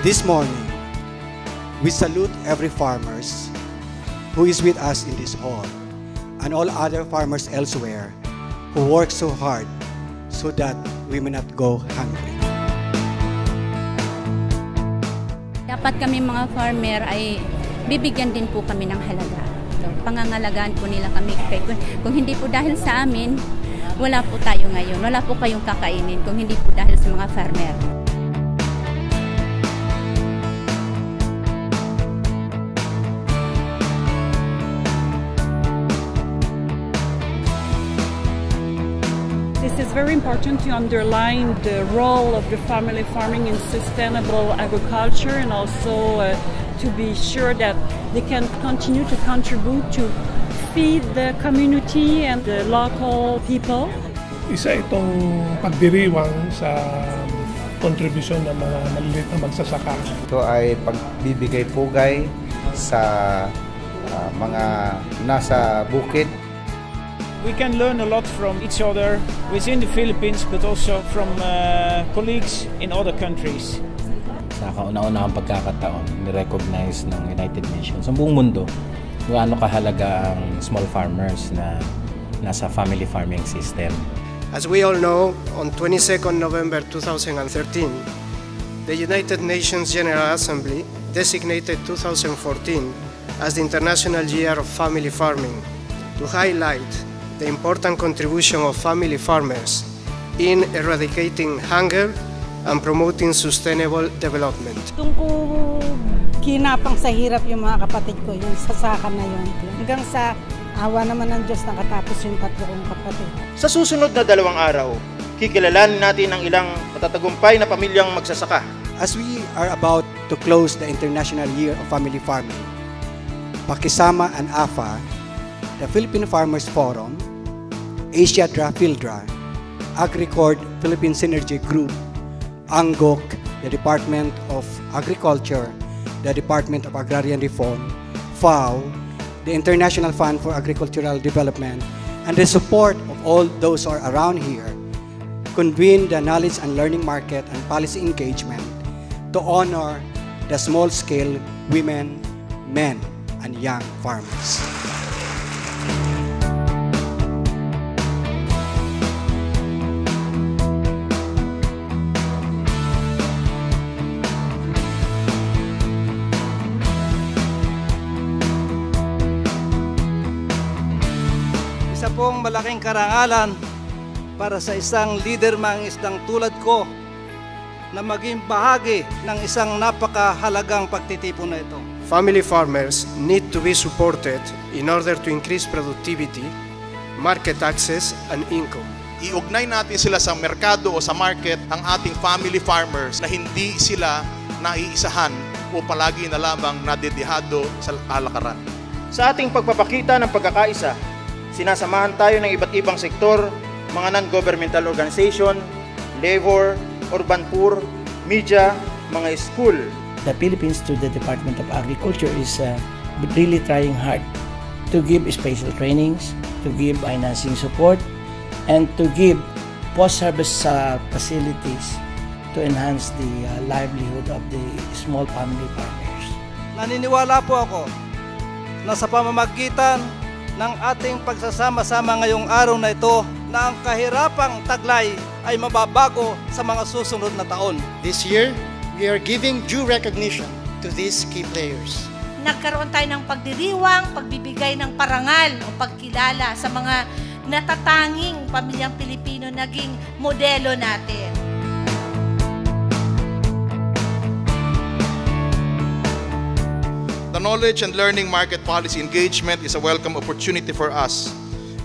This morning, we salute every farmers who is with us in this hall and all other farmers elsewhere who work so hard so that we may not go hungry. Dapat kami mga farmer ay bibigyan din po kami ng halaga. So, pangangalagaan po nila kami. Kung, kung hindi po dahil sa amin, wala po tayo ngayon. Wala po kayong kakainin kung hindi po dahil sa mga farmer. Very important to underline the role of the family farming in sustainable agriculture and also uh, to be sure that they can continue to contribute to feed the community and the local people. Isa itong pagdiriwang sa kontribusyon ng mga maliliit na magsasaka. Ito ay pagbibigay pugay sa uh, mga nasa bukid We can learn a lot from each other within the Philippines but also from uh, colleagues in other countries. Sa kauna-unahang pagkakataon, ni-recognize ng United Nations sa buong mundo kung ano kahalaga ang small farmers na nasa family farming system. As we all know, on 22nd November 2013, the United Nations General Assembly designated 2014 as the International Year of Family Farming to highlight the important contribution of family farmers in eradicating hunger and promoting sustainable development. Kung kinapang sa hirap yung mga kapatid ko, yung sasaka na yun. Hanggang sa awa naman ng Diyos nakatapos yung tatlo kong kapatid. Sa susunod na dalawang araw, kikilalanin natin ang ilang matatagumpay na pamilyang magsasaka. As we are about to close the International Year of Family Farming, Pakisama and AFA, the Philippine Farmers Forum, Asia Dra Phildra, AgriCord Philippine Synergy Group, ANGOC, the Department of Agriculture, the Department of Agrarian Reform, FAO, the International Fund for Agricultural Development, and the support of all those who are around here, convene the Knowledge and Learning Market and Policy Engagement to honor the small-scale women, men, and young farmers. Malaking karangalan para sa isang leader mangisdang tulad ko na maging bahagi ng isang napakahalagang pagtitipon na ito. Family farmers need to be supported in order to increase productivity, market access, and income. Iugnay natin sila sa merkado o sa market ang ating family farmers na hindi sila naiisahan o palagi na lamang nadedihado sa alakaran. Sa ating pagpapakita ng pagkakaisa, sinasamahan tayo ng iba't ibang sektor, mga non-governmental organization, labor, urban poor, media, mga school. The Philippines through the Department of Agriculture is uh, really trying hard to give special trainings, to give financing support, and to give post-harvest uh, facilities to enhance the uh, livelihood of the small family farmers. Naniniwala po ako na sa pamamagitan ng ating pagsasama-sama ngayong araw na ito na ang kahirapang taglay ay mababago sa mga susunod na taon. This year, we are giving due recognition to these key players. Nagkaroon tayo ng pagdiriwang, pagbibigay ng parangal o pagkilala sa mga natatanging pamilyang Pilipino naging modelo natin. Knowledge and Learning Market Policy Engagement is a welcome opportunity for us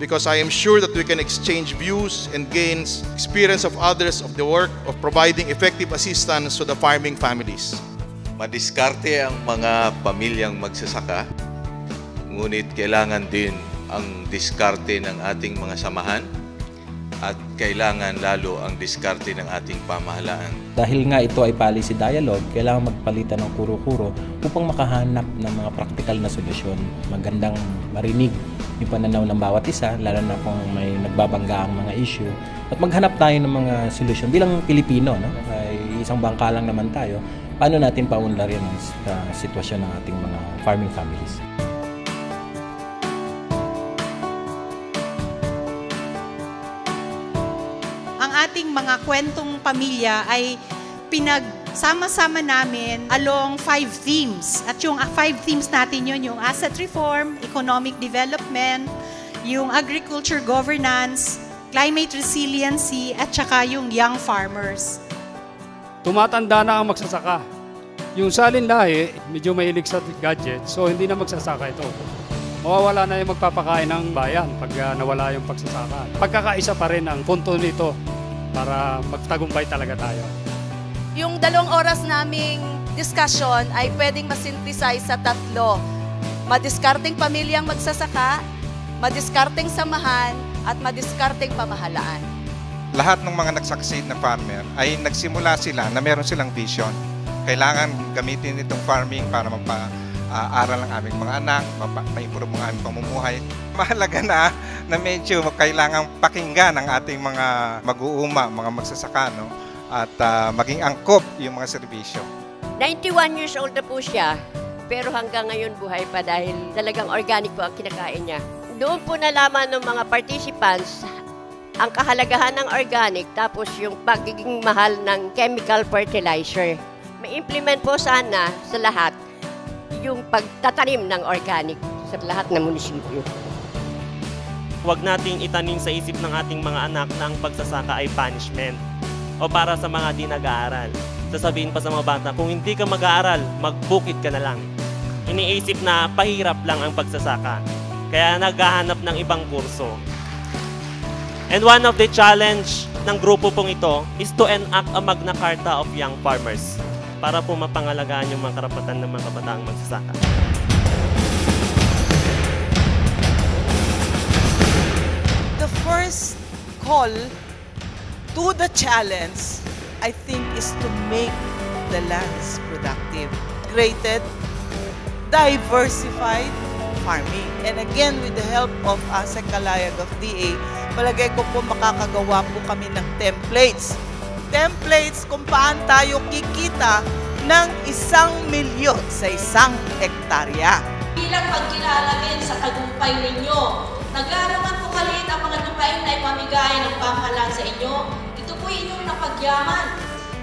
because I am sure that we can exchange views and gains experience of others of the work of providing effective assistance to the farming families. Madiskarte ang mga pamilyang magsasaka, ngunit kailangan din ang diskarte ng ating mga samahan at kailangan lalo ang diskarte ng ating pamahalaan. Dahil nga ito ay policy dialogue, kailangan magpalitan ng kuro-kuro upang makahanap ng mga practical na solusyon. Magandang marinig yung pananaw ng bawat isa, lalo na kung may nagbabangga ang mga issue. At maghanap tayo ng mga solusyon bilang Pilipino, no? ay isang bangka lang naman tayo, paano natin paunlarin ang uh, sitwasyon ng ating mga farming families. Ang ating mga kwentong pamilya ay pinagsama-sama namin along five themes. At yung five themes natin yun, yung asset reform, economic development, yung agriculture governance, climate resiliency, at saka yung young farmers. Tumatanda na ang magsasaka. Yung salin lahi, medyo mahilig sa gadget, so hindi na magsasaka ito. Mawawala na yung magpapakain ng bayan pag uh, nawala yung pagsasaka. Pagkakaisa pa rin ang punto nito para magtagumpay talaga tayo. Yung dalawang oras naming discussion ay pwedeng masynthesize sa tatlo. Madiskarteng pamilyang magsasaka, madiskarteng samahan, at madiskarteng pamahalaan. Lahat ng mga nagsucceed na farmer ay nagsimula sila na meron silang vision. Kailangan gamitin itong farming para magpa uh, aral ng aming mga anak, ma-improve ang aming pamumuhay. Mahalaga na na medyo kailangan pakinggan ang ating mga mag-uuma, mga magsasaka, no? at uh, maging angkop yung mga serbisyo. 91 years old na po siya, pero hanggang ngayon buhay pa dahil talagang organic po ang kinakain niya. Doon po nalaman ng mga participants ang kahalagahan ng organic tapos yung pagiging mahal ng chemical fertilizer. May implement po sana sa lahat yung pagtatanim ng organic sa lahat ng munisipyo. Huwag nating itanim sa isip ng ating mga anak na ang pagsasaka ay punishment o para sa mga di nag-aaral. Sasabihin pa sa mga bata, kung hindi ka mag-aaral, magbukid ka na lang. Iniisip na pahirap lang ang pagsasaka kaya naghahanap ng ibang kurso. And one of the challenge ng grupo pong ito is to enact a Magna Carta of Young Farmers para po mapangalagaan yung mga karapatan ng mga kabataang magsasaka. The first call to the challenge, I think, is to make the lands productive, created, diversified, farming. And again, with the help of ASEC Kalayag of DA, palagay ko po makakagawa po kami ng templates. Templates kung paan tayo kikita ng isang milyon sa isang hektarya. Bilang pagkilala din sa tagumpay ninyo, naglalaman po kalit ang mga lupain na ipamigay ng pamahalaan sa inyo. Ito po inyong napagyaman.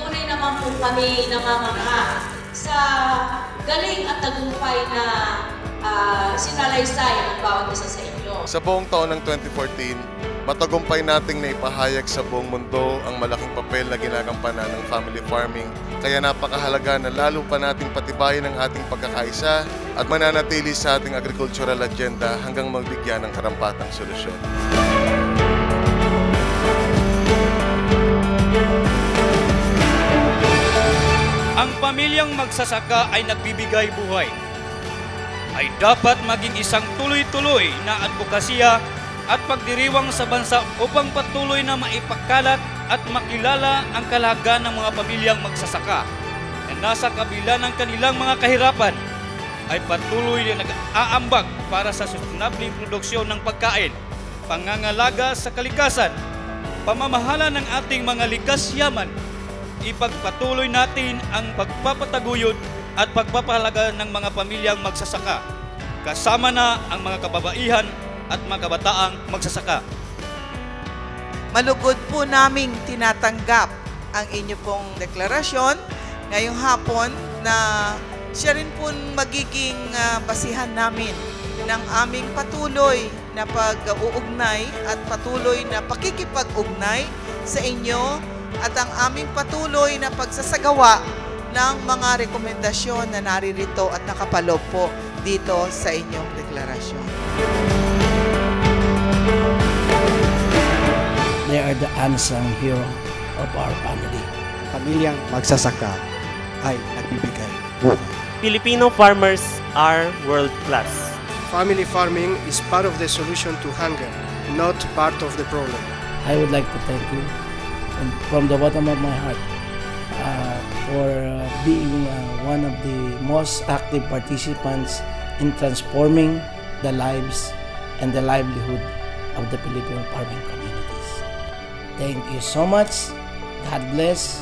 Tunay naman po kami namamangha sa galing at tagumpay na uh, sinalaysay ang bawat isa sa inyo. Sa buong taon ng 2014, matagumpay nating naipahayag sa buong mundo ang malaking papel na ginagampanan ng family farming. Kaya napakahalaga na lalo pa nating patibayin ang ating pagkakaisa at mananatili sa ating agricultural agenda hanggang magbigyan ng karampatang solusyon. Ang pamilyang magsasaka ay nagbibigay buhay ay dapat maging isang tuloy-tuloy na advokasya at pagdiriwang sa bansa upang patuloy na maipagkalat at makilala ang kalagahan ng mga pamilyang magsasaka na nasa kabila ng kanilang mga kahirapan ay patuloy na nag-aambag para sa sustainable produksyon ng pagkain, pangangalaga sa kalikasan, pamamahala ng ating mga likas yaman, ipagpatuloy natin ang pagpapataguyod at pagpapahalaga ng mga pamilyang magsasaka. Kasama na ang mga kababaihan at mga kabataang magsasaka. Malugod po naming tinatanggap ang inyo pong deklarasyon ngayong hapon na siya rin po magiging uh, basihan namin ng aming patuloy na pag-uugnay at patuloy na pakikipag-ugnay sa inyo at ang aming patuloy na pagsasagawa ng mga rekomendasyon na naririto at nakapaloob po dito sa inyong deklarasyon. They are the unsung hero of our family. Pamilyang magsasaka ay nagbibigay buhay. Filipino farmers are world class. Family farming is part of the solution to hunger, not part of the problem. I would like to thank you from the bottom of my heart uh, for uh, being uh, one of the most active participants in transforming the lives and the livelihood of the Filipino farming communities. Thank you so much. God bless.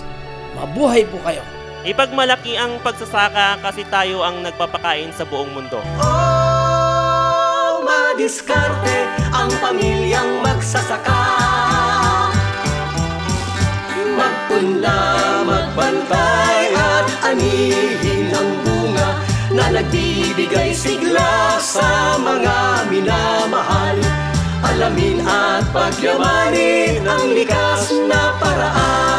Mabuhay po kayo. Ipagmalaki ang pagsasaka kasi tayo ang nagpapakain sa buong mundo. Oh, madiskarte ang pamilyang magsasaka Magpunla, magbantay at anihin ang bunga Na nagbibigay sigla sa mga minamahal Alamin at pagyamanin ang likas na paraan